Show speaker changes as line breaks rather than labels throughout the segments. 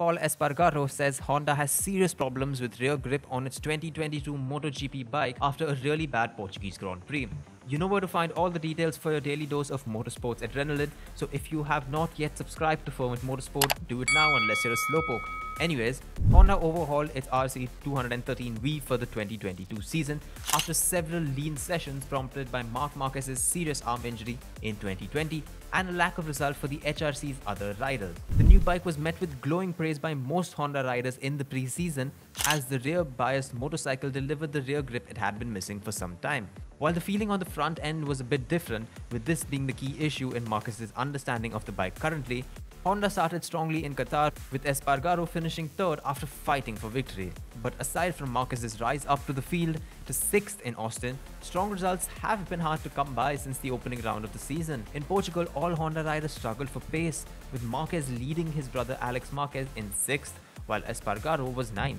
Pol Espargaro says Honda has serious problems with rear grip on its 2022 MotoGP bike after a really bad Portuguese Grand Prix. You know where to find all the details for your daily dose of motorsports adrenaline, so if you have not yet subscribed to Fervent Motorsport, do it now unless you're a slowpoke. Anyways, Honda overhauled its RC213V for the 2022 season after several lean sessions prompted by Marc Marquez's serious arm injury in 2020 and a lack of result for the HRC's other riders. The new bike was met with glowing praise by most Honda riders in the pre-season as the rear biased motorcycle delivered the rear grip it had been missing for some time. While the feeling on the front end was a bit different, with this being the key issue in Marquez's understanding of the bike currently, Honda started strongly in Qatar with Espargaro finishing third after fighting for victory. But aside from Marquez's rise up to the field to 6th in Austin, strong results have been hard to come by since the opening round of the season. In Portugal, all Honda riders struggled for pace, with Marquez leading his brother Alex Marquez in 6th, while Espargaro was 9th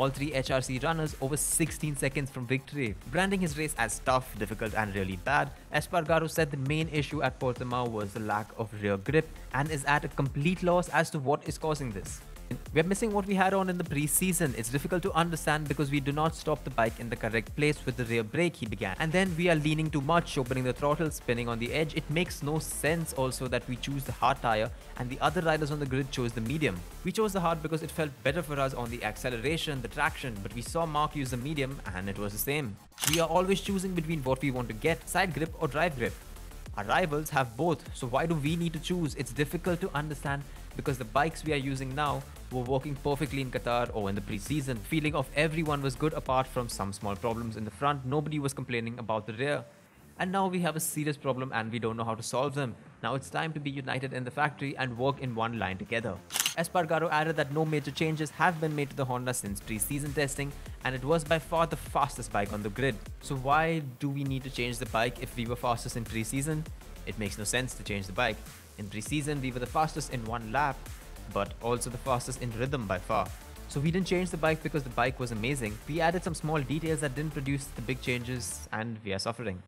all three HRC runners over 16 seconds from victory. Branding his race as tough, difficult and really bad, Espargaro said the main issue at Portimao was the lack of rear grip and is at a complete loss as to what is causing this. We're missing what we had on in the pre-season. It's difficult to understand because we do not stop the bike in the correct place with the rear brake he began. And then we are leaning too much, opening the throttle, spinning on the edge. It makes no sense also that we choose the hard tire and the other riders on the grid chose the medium. We chose the hard because it felt better for us on the acceleration, the traction, but we saw Marc use the medium and it was the same. We are always choosing between what we want to get, side grip or drive grip. Our rivals have both, so why do we need to choose? It's difficult to understand because the bikes we are using now were working perfectly in Qatar or in the pre-season. Feeling of everyone was good apart from some small problems in the front. Nobody was complaining about the rear. And now we have a serious problem and we don't know how to solve them. Now it's time to be united in the factory and work in one line together. Espargaro added that no major changes have been made to the Honda since pre-season testing and it was by far the fastest bike on the grid. So why do we need to change the bike if we were fastest in pre-season? It makes no sense to change the bike. In pre-season we were the fastest in one lap but also the fastest in rhythm by far. So we didn't change the bike because the bike was amazing. We added some small details that didn't produce the big changes and we are suffering.